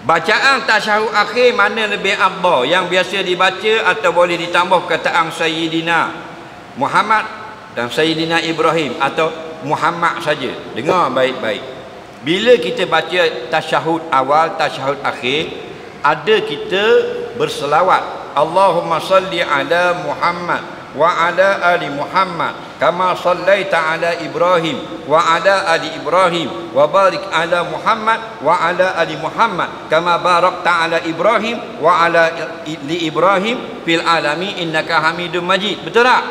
Bacaan tasyahud akhir mana lebih afdal? Yang biasa dibaca atau boleh ditambah kataan Sayyidina Muhammad dan Sayyidina Ibrahim atau Muhammad saja. Dengar baik-baik. Bila kita baca tasyahud awal, tasyahud akhir, ada kita berselawat. Allahumma salli ala Muhammad wa ala ali Muhammad kama sallaita ala Ibrahim wa ala ali Ibrahim wa barik ala Muhammad wa ala ali Muhammad kama barakta ala Ibrahim wa ala li Ibrahim fil alami innaka Hamidum Majid. Betul tak?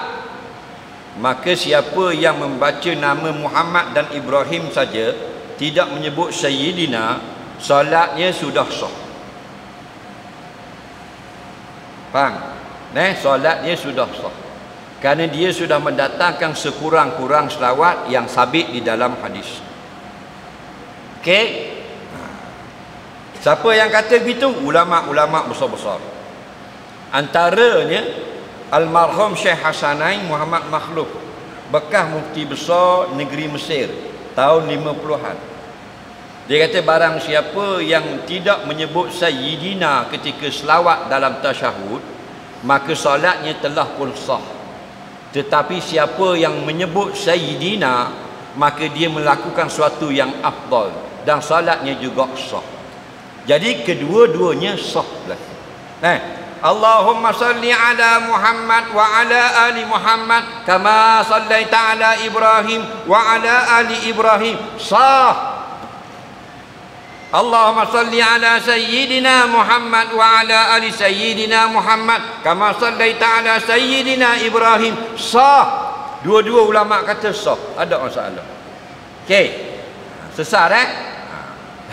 Maka siapa yang membaca nama Muhammad dan Ibrahim saja tidak menyebut sayyidina solatnya sudah sah. Faham? Nah, solatnya sudah sah kerana dia sudah mendatangkan sekurang-kurang selawat yang sabit di dalam hadis. Okey? Siapa yang kata begitu? Ulama-ulama besar-besar. Antaranya almarhum Syekh Hasanain Muhammad Makhluk bekas mufti besar negeri Mesir tahun 50-an dia kata barang siapa yang tidak menyebut sayyidina ketika selawat dalam tasyahud maka solatnya telah pun sah tetapi siapa yang menyebut Sayyidina Maka dia melakukan sesuatu yang afdal Dan salatnya juga sah. Jadi kedua-duanya sah lagi eh, Allahumma salli ala Muhammad wa ala ali Muhammad Kama sallaita ala Ibrahim wa ala ali Ibrahim. Sah Allahumma salli ala sayyidina Muhammad wa ala ali sayyidina Muhammad. Kama sallaita ala sayyidina Ibrahim. Sah. Dua-dua ulama kata sah. Ada masalah okey sesar eh?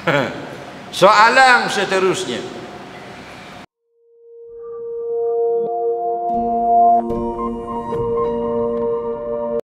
Soalan seterusnya